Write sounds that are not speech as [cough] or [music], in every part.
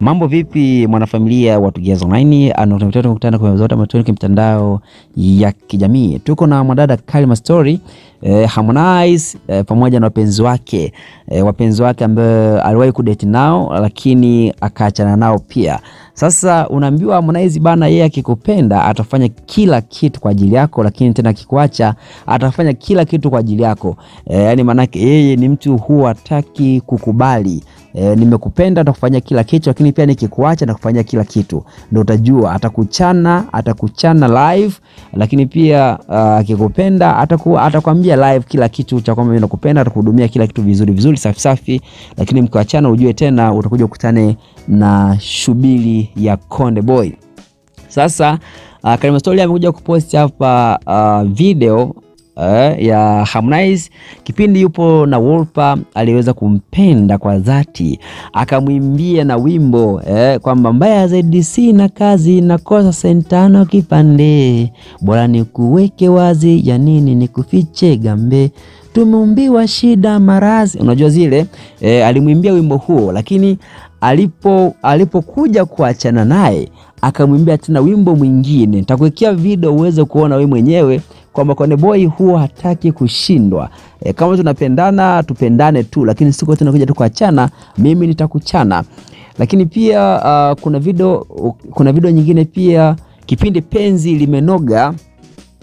Mambo vipi mwanafamilia wa tugeza Online, anakutana kwa zote matoni kwa mitandao ya kijamii. Tuko na mwadada Kalima Story eh, Harmonize eh, pamoja na wapenzi wake eh, wapenzi wake ambao aliwahi kudate nao lakini akaachana nao pia. Sasa unaambiwa Harmonize bana, yeye akikupenda atafanya kila kitu kwa ajili yako, lakini tena akikuacha atafanya kila kitu kwa ajili yako eh, yani maanake yeye ni mtu huwa hataki kukubali E, nimekupenda atakufanyia kila kitu, lakini pia nikikuacha nakufanyia kila kitu. Ndio utajua atakuchana, atakuchana live, lakini pia akikupenda uh, ataku, atakwambia live kila kitu cha kwamba mimi nakupenda, atakuhudumia kila kitu vizuri vizuri, safi safi, lakini mkiachana ujue tena utakuja kukutane na shubili ya Konde Boy. Sasa uh, Karima Story amekuja kupost hapa uh, video Uh, ya Harmonize kipindi yupo na Wolper aliweza kumpenda kwa dhati, akamwimbia na wimbo eh, kwamba mbaya zaidi sina kazi nakosa sentano kipande, bora nikuweke wazi, ya nini nikufiche gambe, tumeumbiwa shida marazi. Unajua zile eh, alimwimbia wimbo huo, lakini alipo alipokuja kuachana naye akamwimbia tena wimbo mwingine. Nitakuwekea video uweze kuona we mwenyewe kwamba Konde Boy huwa hataki kushindwa. E, kama tunapendana tupendane tu, lakini siku tunakuja tu kuachana, mimi nitakuchana. Lakini pia uh, kuna video kuna video nyingine pia, kipindi penzi limenoga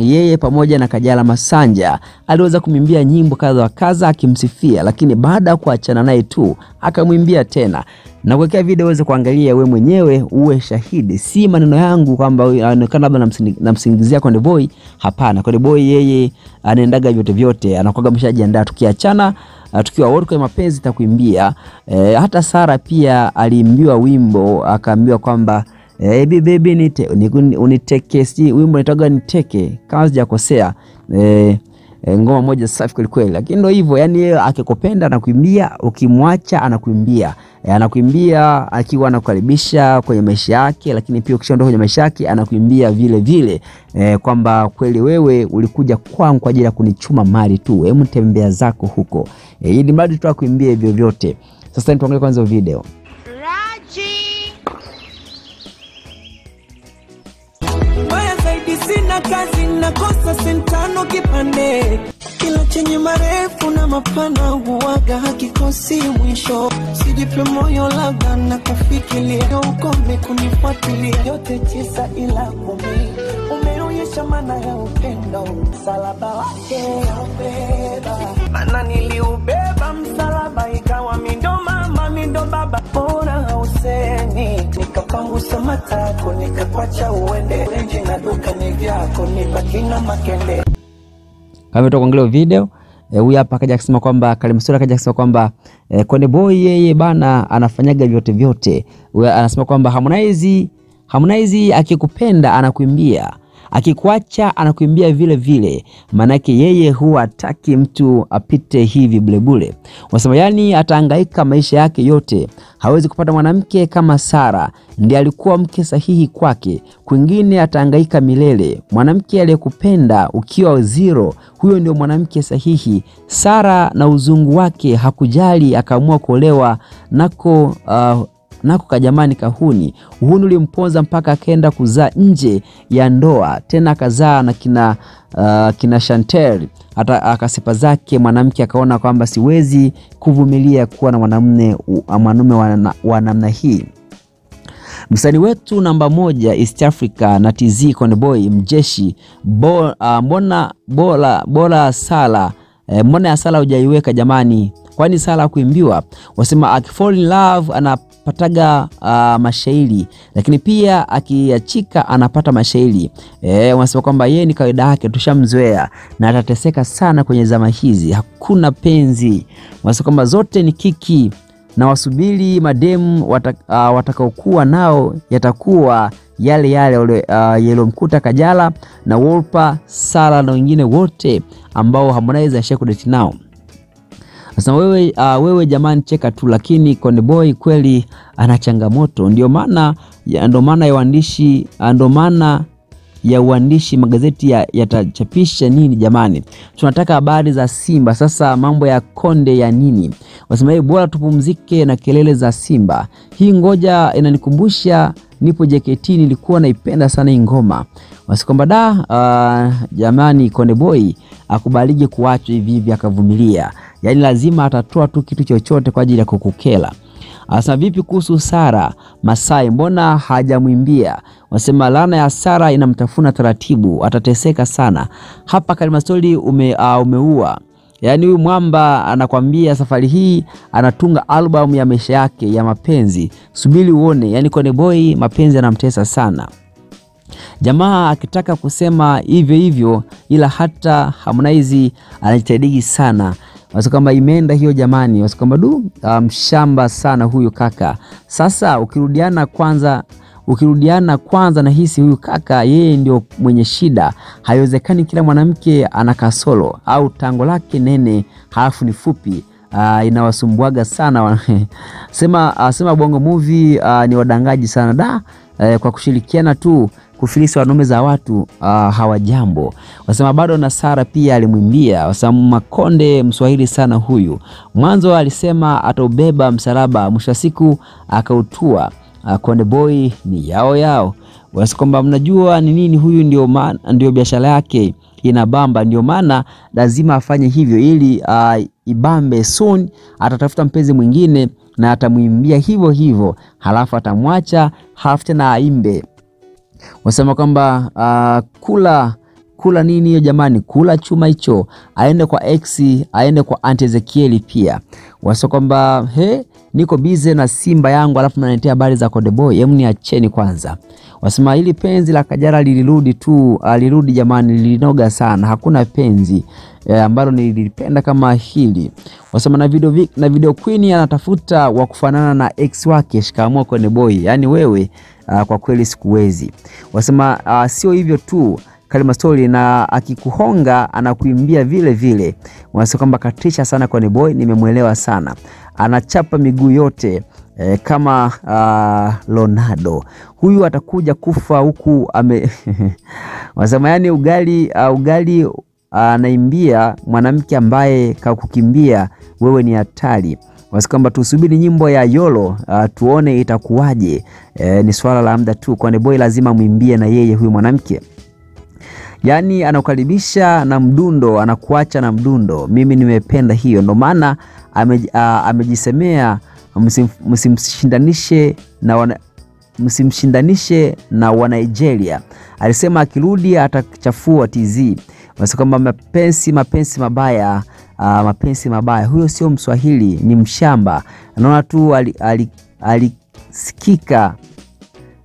yeye pamoja na Kajala Masanja aliweza kumwimbia nyimbo kadha wa kadha akimsifia, lakini baada ya kuachana naye tu akamwimbia tena na kuwekea video uweze kuangalia we mwenyewe uwe shahidi, si maneno yangu kwamba anaonekana labda namsingizia Konde Boy. Hapana, Konde Boy yeye anaendaga vyote vyote, anakuwaga ameshajiandaa. Tukiachana tukiwa wote kwa mapenzi takuimbia. E, hata Sara pia aliimbiwa wimbo akaambiwa kwamba e, baby nite uniteke, si wimbo unaitwaga niteke kama sijakosea e, E, ngoma moja safi kweli kweli, lakini ndio hivyo yani, yeye akikupenda anakuimbia, ukimwacha anakuimbia. E, anakuimbia akiwa anakukaribisha kwenye maisha yake, lakini pia ukishaondoka kwenye maisha yake anakuimbia vile vile. E, kwamba kweli wewe ulikuja kwangu kwa ajili ya kunichuma mali tu, hebu tembea zako huko. E, ili mradi tu akuimbie hivyo vyote. Sasa tuangalie kwanza video. Kazi nakosa sentano kipande, kila chenye marefu na mapana huwaga hakikosi mwisho. Sijipe moyo, labda na kufikiria. Ukome kunifuatilia, yote tisa ila kumi. Umeonyesha maana ya upendo, msalaba wake ubeba, maana niliubeba nikapangusa matako nikakwacha uende renji na duka ni vyako nibaki makende. Kama umetoka kuangalia video huyu e, hapa akaja akisema kwamba Kalima Story akaja akisema kwamba e, Konde Boy yeye bana anafanyaga vyote vyote. Anasema kwamba Harmonize Harmonize akikupenda anakuimbia akikuacha anakuimbia vile vile, maanake yeye huwa hataki mtu apite hivi bulebule. Wasema yani ataangaika maisha yake yote, hawezi kupata mwanamke kama Sara, ndiye alikuwa mke sahihi kwake, kwingine ataangaika milele. Mwanamke aliyekupenda ukiwa zero, huyo ndio mwanamke sahihi. Sara na uzungu wake hakujali, akaamua kuolewa nako uh, nako kajamani kahuni uhuni ulimponza mpaka akaenda kuzaa nje ya ndoa, tena akazaa na kina, uh, kina Chantel. Hata akasipa zake mwanamke akaona kwamba siwezi kuvumilia kuwa na mwanamume mwanaume wa namna hii. Msanii wetu namba moja East Africa na TZ Koneboy mjeshi bo, uh, mbona bora bora sala eh, mbona ya sala hujaiweka jamani? Kwani sala kuimbiwa? Wasema akifall in love anapataga uh, mashairi, lakini pia akiachika anapata mashairi e, wanasema kwamba yeye ni kawaida yake, tushamzoea na atateseka sana kwenye zama hizi, hakuna penzi. Wanasema kwamba zote ni kiki na wasubiri mademu wata, uh, watakaokuwa nao yatakuwa yale yale uh, Kajala na Wolper, Sala na wengine wote ambao Harmonize ashakudeti nao. Sasa wewe, uh, wewe jamani, cheka tu, lakini Konde Boy kweli ana changamoto. Ndio maana ndio maana ya waandishi ndio maana ya uandishi magazeti yatachapisha ya- nini jamani? Tunataka habari za Simba sasa, mambo ya Konde ya nini? Wasema hii bora tupumzike na kelele za Simba. Hii ngoja inanikumbusha nipo JKT, nilikuwa naipenda sana hii ngoma. Wasikwamba da, uh, jamani Konde Boy akubalije kuachwa hivi hivi akavumilia, yaani lazima atatoa tu kitu chochote kwa ajili ya kukukela. Asa vipi kuhusu Sara Masai, mbona hajamwimbia? Wasema laana ya Sara inamtafuna taratibu, atateseka sana hapa. Kalimastori ume, uh, umeua yaani huyu mwamba anakwambia safari hii anatunga albamu ya maisha yake ya mapenzi, subiri uone. Yaani kone Boy mapenzi anamtesa sana jamaa akitaka kusema hivyo hivyo, ila hata Harmonize anajitahidi sana. Wasi kwamba imeenda hiyo jamani, wasi kwamba du, mshamba um, sana huyu kaka. Sasa ukirudiana kwanza ukirudiana kwanza, na hisi huyu kaka yeye ndio mwenye shida. Haiwezekani kila mwanamke ana kasoro au tango lake nene halafu ni fupi. Uh, inawasumbuaga sana [laughs] sema, uh, sema Bongo Movie uh, ni wadangaji sana da uh, kwa kushirikiana tu kufilisi wanaume za watu uh, hawajambo. Wasema bado na Sara pia alimwimbia. Wasema Makonde mswahili sana huyu, mwanzo alisema ataubeba msalaba, mwisho wa siku akautua. Uh, Konde Boy ni yao yao. Wasi kwamba mnajua ni nini huyu, ndio, ndio biashara yake inabamba, ndio maana lazima afanye hivyo ili uh, ibambe. Soon atatafuta mpenzi mwingine na atamwimbia hivyo hivyo, halafu atamwacha, halafu tena aimbe wasema kwamba uh, kula kula nini hiyo jamani, kula chuma hicho, aende kwa X, aende kwa Aunt Ezekiel. pia. Wasema kwamba he, niko bize na Simba yangu, alafu mnaniletea habari za Konde Boy, hebu niacheni kwanza. Wasema hili penzi la Kajala lilirudi tu, alirudi jamani, lilinoga sana, hakuna penzi ambalo nilipenda kama hili. Wasema na video, na video queen anatafuta wa kufanana na ex wake, shikamoo kwenye Boy, Yani wewe Uh, kwa kweli sikuwezi. Wasema uh, sio hivyo tu Kalimastori, na akikuhonga anakuimbia vile vile. Wanasema kwamba katisha sana Konde Boy, nimemwelewa sana, anachapa miguu yote eh, kama uh, Ronaldo huyu atakuja kufa huku ame [laughs] wanasema yani ugali uh, ugali anaimbia uh, mwanamke ambaye kakukimbia wewe ni hatari wasi kwamba tusubiri nyimbo ya Yolo uh, tuone itakuwaje. E, ni swala la muda tu. Konde Boy lazima mwimbie na yeye huyu mwanamke, yaani anakukaribisha na mdundo, anakuacha na mdundo. Mimi nimependa hiyo, ndo maana ame, uh, amejisemea msimshindanishe na wana, msimshindanishe na wa Nigeria. Alisema akirudi atachafua TZ. Wasi kwamba mapenzi mapenzi mabaya Uh, mapenzi mabaya. Huyo sio Mswahili, ni mshamba. Naona tu alisikika ali ali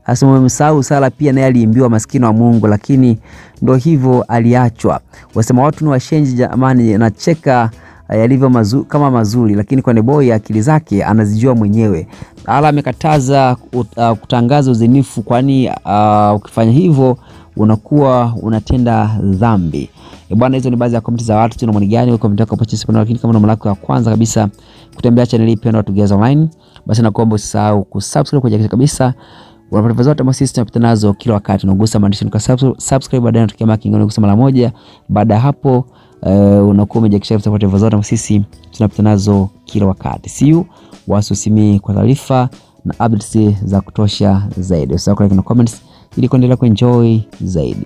asimemsahau Sala pia naye aliimbiwa maskini wa Mungu, lakini ndo hivyo aliachwa. Wasema watu ni washenji jamani, nacheka yalivyo mazu, kama mazuri, lakini kwani Boy akili zake anazijua mwenyewe. Ala amekataza uh, kutangaza uzinifu, kwani uh, ukifanya hivyo unakuwa unatenda dhambi. E bwana, hizo ni baadhi ya komenti za watu. Tuna maoni gani? wewe? Komenti yako hapo chini, lakini kama una mara yako ya kwanza kabisa kutembea channel hii pendwa Together Online, basi nakuomba usisahau kusubscribe kwa hakika kabisa. Unapata zote ama sisi tunapita nazo kila wakati. Unagusa maandishi kwa subscribe, baadaye unatokea maki ngine kusema mara moja. Baada hapo uh, unakuwa umejikisha kupata zote ama sisi tunapita nazo kila wakati. See you wasusimi kwa taarifa na updates za kutosha zaidi. Usisahau kulike na comments ili kuendelea kuenjoy zaidi.